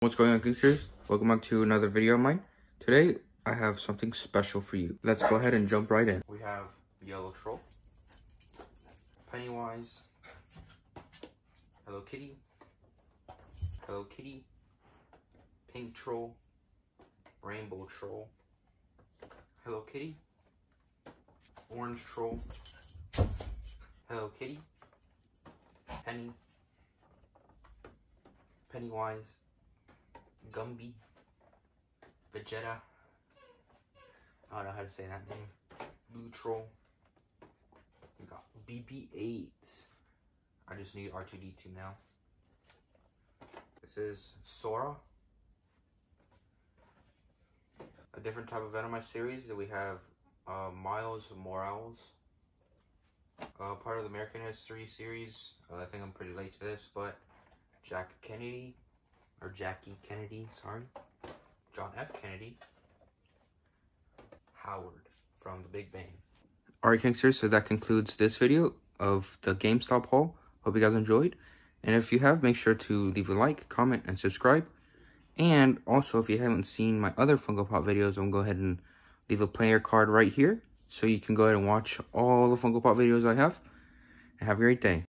What's going on, Goosters? Welcome back to another video of mine. Today, I have something special for you. Let's go ahead and jump right in. We have Yellow Troll, Pennywise, Hello Kitty, Hello Kitty, Pink Troll, Rainbow Troll, Hello Kitty, Orange Troll, Hello Kitty, Penny, Pennywise, Gumby, Vegeta, I don't know how to say that name, Blue Troll, we got BB-8, I just need R2-D2 now. This is Sora, a different type of Venomized series that we have uh, Miles Morales, uh, part of the American History series. Uh, I think I'm pretty late to this, but Jack Kennedy, or Jackie Kennedy, sorry, John F. Kennedy, Howard from The Big Bang. Alright, Kingsters, so that concludes this video of the GameStop haul. Hope you guys enjoyed. And if you have, make sure to leave a like, comment, and subscribe. And also, if you haven't seen my other Funko Pop videos, I'm going to go ahead and leave a player card right here. So you can go ahead and watch all the Funko Pop videos I have. Have a great day.